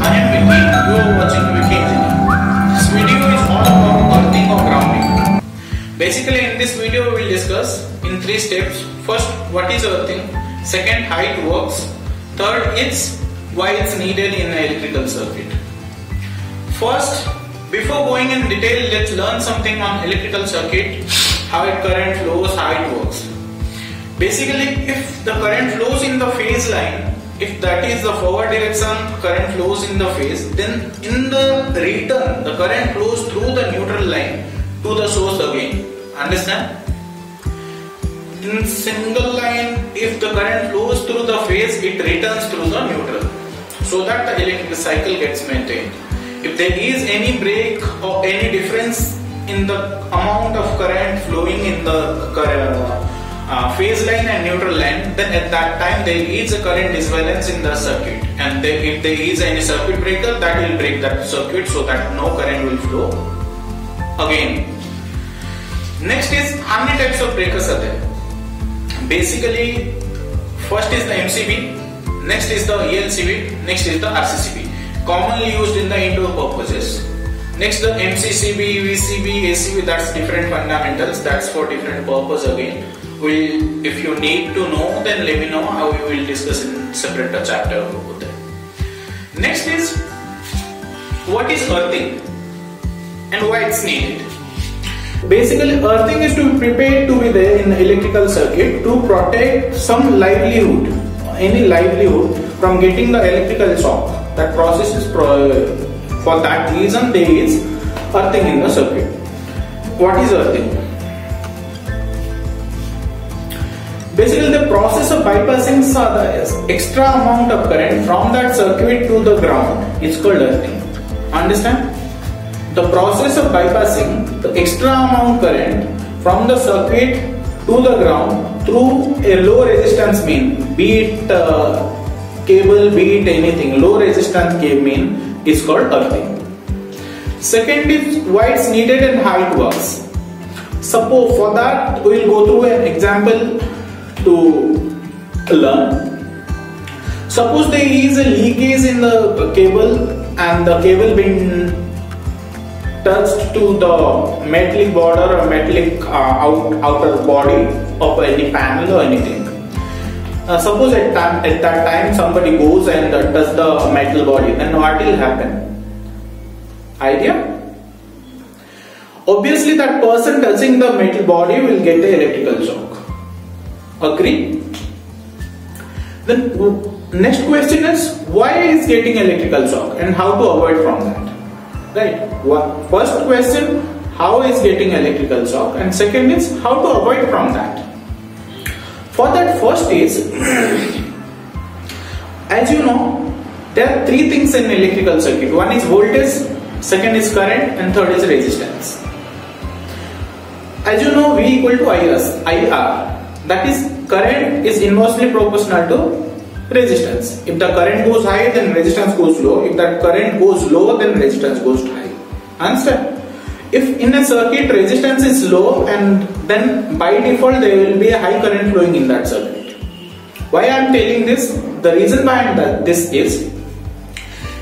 I am Vicky. You are watching. This video is all about earthing or grounding. Basically, in this video, we will discuss in three steps. First, what is earthing? Second, how it works. Third, it's why it's needed in an electrical circuit. First, before going in detail, let's learn something on electrical circuit, how it current flows, how it works. Basically, if the current flows in the phase line, if that is the forward direction current flows in the phase then in the return the current flows through the neutral line to the source again. Understand? In single line if the current flows through the phase it returns through the neutral. So that the electric cycle gets maintained. If there is any break or any difference in the amount of current flowing in the current uh, uh, phase line and neutral line, then at that time there is a current disbalance in the circuit. And then if there is any circuit breaker, that will break that circuit so that no current will flow again. Next is how many types of breakers are there? Basically, first is the MCB, next is the ELCB, next is the RCCB, commonly used in the indoor purposes. Next the MCCB, VCB, ACB, that's different fundamentals, that's for different purpose again will if you need to know then let me know how we will discuss in separate chapter over there. Next is what is earthing and why it's needed. Basically earthing is to be prepared to be there in the electrical circuit to protect some livelihood any livelihood from getting the electrical shock. That process is for that reason there is earthing in the circuit. What is earthing? Basically, the process of bypassing the extra amount of current from that circuit to the ground is called earthing. Understand? The process of bypassing the extra amount current from the circuit to the ground through a low resistance mean, be it uh, cable, be it anything, low resistance cable main is called earthing. Second is why it's needed and how it works. Suppose for that we will go through an example to learn. Suppose there is a leakage in the cable and the cable being touched to the metallic border or metallic uh, out, outer body of any panel or anything. Uh, suppose at, time, at that time somebody goes and uh, does the metal body, then what will happen? Idea? Obviously, that person touching the metal body will get the electrical shock. Agree? Then next question is why is getting electrical shock and how to avoid from that? Right. First question how is getting electrical shock and second is how to avoid from that. For that first is as you know there are three things in electrical circuit. One is voltage, second is current and third is resistance. As you know V equal to IR that is current is inversely proportional to resistance. If the current goes high then resistance goes low. If that current goes low then resistance goes high. Understand if in a circuit resistance is low and then by default there will be a high current flowing in that circuit. Why i am telling this? The reason behind that this is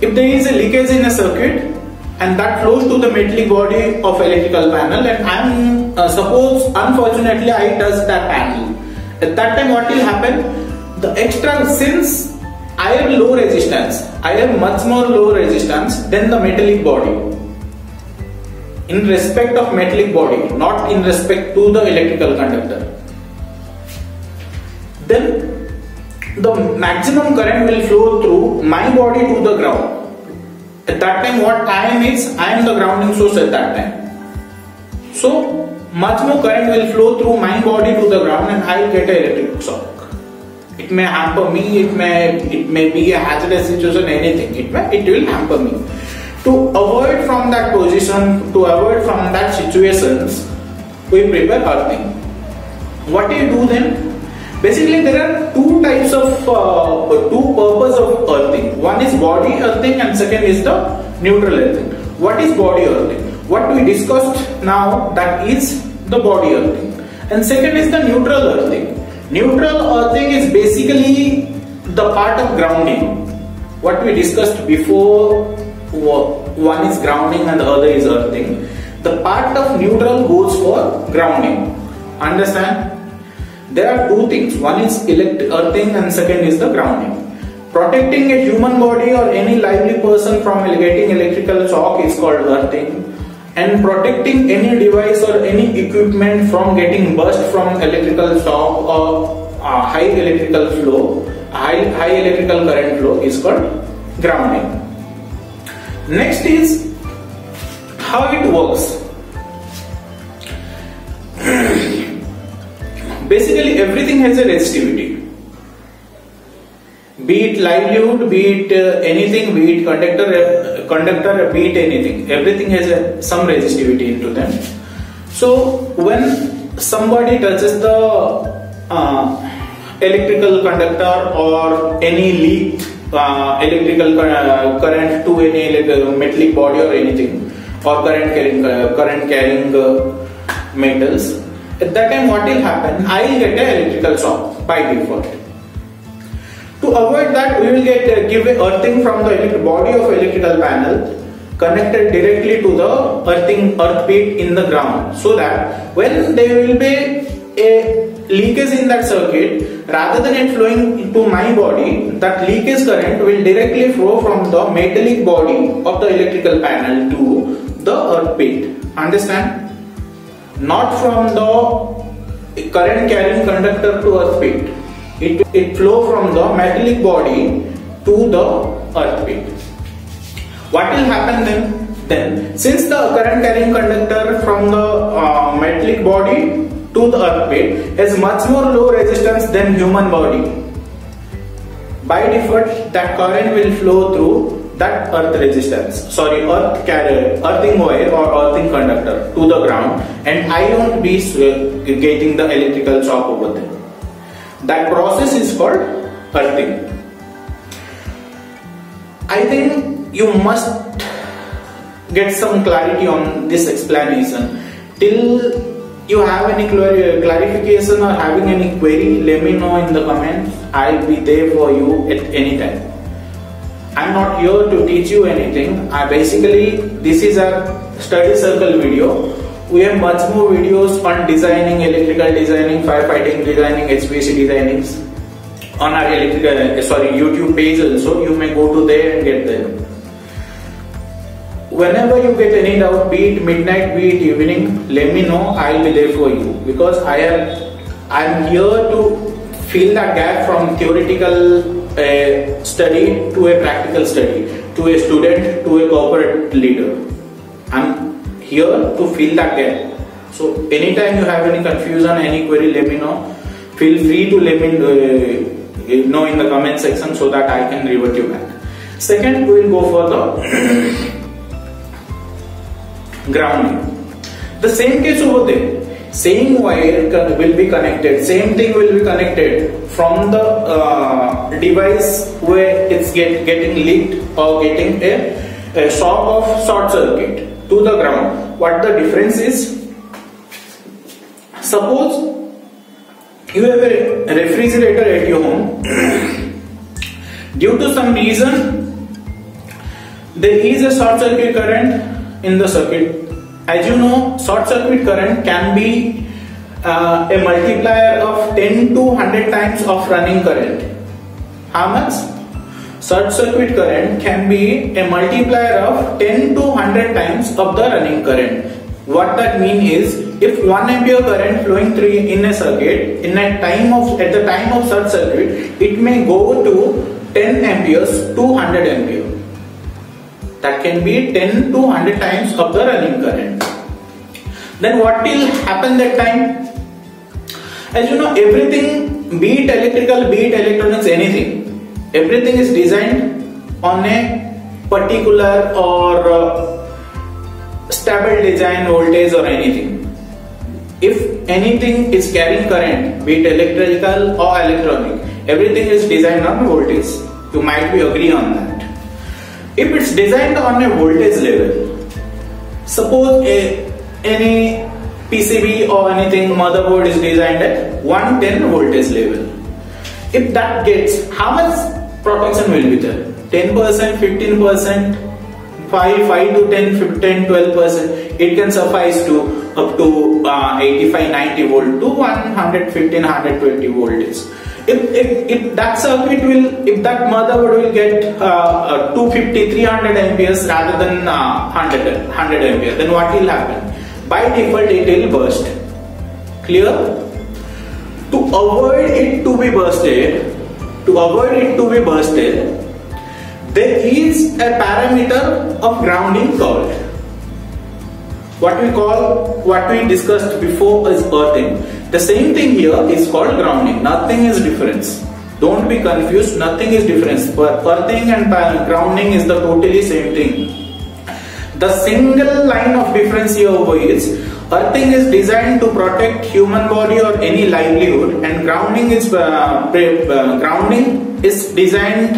if there is a leakage in a circuit and that flows to the metallic body of electrical panel. And I am uh, suppose unfortunately I touch that panel. At that time what will happen? The extra since I have low resistance I have much more low resistance than the metallic body. In respect of metallic body not in respect to the electrical conductor. Then the maximum current will flow through my body to the ground at that time what I am is, I am the grounding source at that time. So much more current will flow through my body to the ground and I will get an electric shock. It may hamper me, it may it may be a hazardous situation, anything. It may it will hamper me. To avoid from that position, to avoid from that situations, we prepare earthing. What do you do then? Basically, there are two types of uh, two purpose of earthing. One is body earthing, and second is the neutral earthing. What is body earthing? What we discussed now that is the body earthing, and second is the neutral earthing. Neutral earthing is basically the part of grounding. what we discussed before one is grounding and the other is earthing the part of neutral goes for grounding understand there are two things. One is earthing and second is the grounding. Protecting a human body or any lively person from getting electrical shock is called earthing. And protecting any device or any equipment from getting burst from electrical shock or uh, high electrical flow high, high electrical current flow is called grounding. Next is how it works basically everything has a resistivity be it livelihood be it uh, anything be it conductor uh, conductor be it anything everything has a, some resistivity into them. So when somebody touches the uh, electrical conductor or any leak uh, electrical uh, current to any metallic body or anything or current carrying uh, current carrying metals at that time what will happen? I will get an electrical shock by default. To avoid that, we will get uh, give earthing from the body of electrical panel connected directly to the earthing earth pit in the ground so that when there will be a leakage in that circuit rather than it flowing into my body that leakage current will directly flow from the metallic body of the electrical panel to the earth pit understand not from the current carrying conductor to earth pit. It, it flow from the metallic body to the earth pit. What will happen then? Then, since the current carrying conductor from the uh, metallic body to the earth pit has much more low resistance than human body, by default that current will flow through that earth resistance sorry earth carrier earthing wire or earthing conductor to the ground and I won't be getting the electrical shock over there. That process is called earthing. I think you must get some clarity on this explanation. Till you have any clarification or having any query let me know in the comments. I'll be there for you at any time I'm not here to teach you anything. I basically, this is a study circle video. We have much more videos on designing, electrical designing, firefighting designing, HVAC designing on our electrical, uh, sorry, YouTube page also. You may go to there and get them. Whenever you get any doubt, be it midnight, be it evening, let me know. I'll be there for you because I am, I'm here to fill that gap from theoretical a study to a practical study, to a student to a corporate leader. I'm here to fill that gap. So anytime you have any confusion, any query, let me know. Feel free to let me uh, know in the comment section so that I can revert you back. Second, we will go for the grounding. The same case over there same wire will be connected. Same thing will be connected from the uh, device where it's get, getting leaked or getting a, a shock of short circuit to the ground. What the difference is? Suppose you have a refrigerator at your home. Due to some reason there is a short circuit current in the circuit as you know, short circuit current can be uh, a multiplier of 10 to 100 times of running current. How much? Short circuit current can be a multiplier of 10 to 100 times of the running current. What that mean is if 1 ampere current flowing through in a circuit in a time of at the time of short circuit it may go to 10 amperes to 100 ampere that can be 10 to 100 times of the running current. Then what will happen that time? As you know everything be it electrical be it electronics anything everything is designed on a particular or uh, stable design voltage or anything. If anything is carrying current be it electrical or electronic everything is designed on voltage. You might be agree on that if it's designed on a voltage level, suppose a, any PCB or anything motherboard is designed at 110 voltage level. If that gets, how much protection will be there? 10%, 15%, 5, 5 to 10, 10, 12%. It can suffice to up to uh, 85, 90 volt to 115, 120 voltage. If, if, if that circuit will, if that motherboard will get uh, uh, 250, 300 amperes rather than uh, 100, 100 amperes, then what will happen? By default, it will burst. Clear? To avoid it to be bursted, to avoid it to be bursted, there is a parameter of grounding called what we call what we discussed before is earthing the same thing here is called grounding. Nothing is difference. Don't be confused. Nothing is difference. Earthing and grounding is the totally same thing. The single line of difference here is earthing is designed to protect human body or any livelihood and grounding is uh, uh, grounding is designed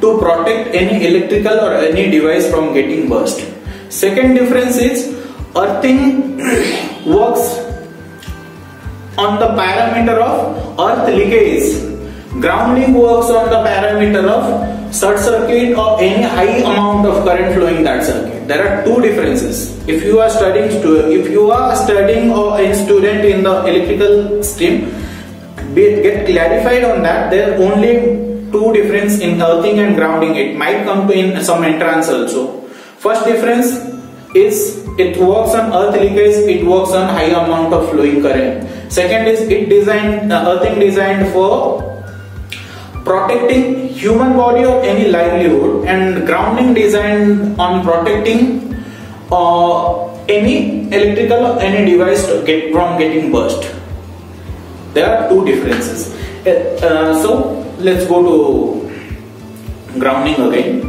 to protect any electrical or any device from getting burst. Second difference is earthing works on the parameter of earth leakage. Grounding works on the parameter of short circuit or any high amount of current flowing that circuit. There are two differences. If you are studying, if you are studying or a student in the electrical stream, get clarified on that. There are only two difference in earthing and grounding it might come to in some entrance also first difference is it works on earth leakage it works on high amount of flowing current. Second is it designed uh, earthing designed for protecting human body or any livelihood and grounding designed on protecting uh, any electrical or any device get from getting burst. There are two differences. Uh, uh so let's go to grounding again.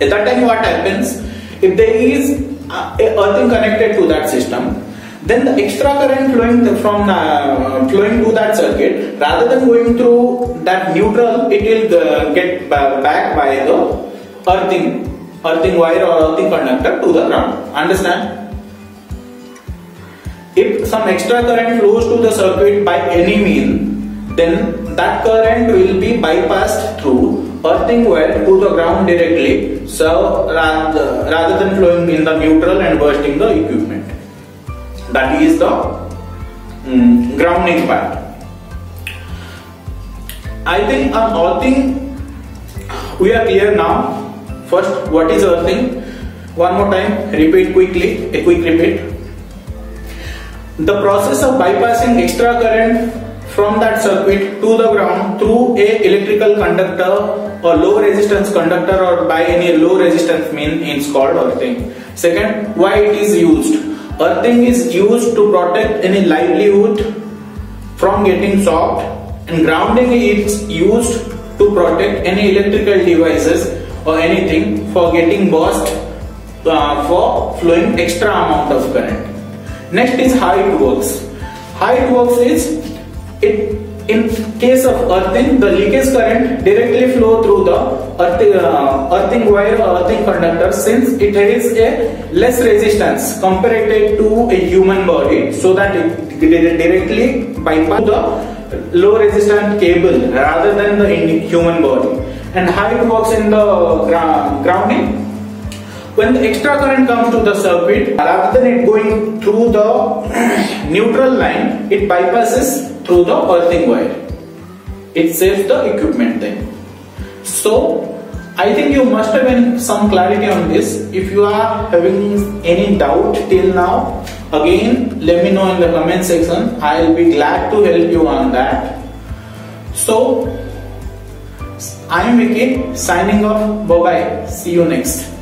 At that time what happens if there is a earthing connected to that system. Then the extra current flowing from uh, flowing to that circuit rather than going through that neutral it will uh, get back by the earthing earthing wire or earthing conductor to the ground. Understand? If some extra current flows to the circuit by any mean then that current will be bypassed through earthing wire to the ground directly so rather, rather than flowing in the neutral and bursting the equipment. That is the um, grounding part. I think on earthing we are clear now. First what is earthing? One more time repeat quickly a quick repeat. The process of bypassing extra current from that circuit to the ground through a electrical conductor or low resistance conductor or by any low resistance mean it's called earthing. Second, why it is used? Earthing is used to protect any livelihood from getting soft and grounding is used to protect any electrical devices or anything for getting burst uh, for flowing extra amount of current. Next is how it works. How it works is in case of earthing, the leakage current directly flow through the earthing, uh, earthing wire or earthing conductor since it has a less resistance compared to a human body so that it directly bypass the low resistant cable rather than the human body. And how it works in the grounding? When the extra current comes to the circuit, rather than it going through the neutral line, it bypasses through the earthing wire. It saves the equipment then. So I think you must have some clarity on this. If you are having any doubt till now, again let me know in the comment section. I will be glad to help you on that. So I am Vicky signing off. Bye bye. See you next.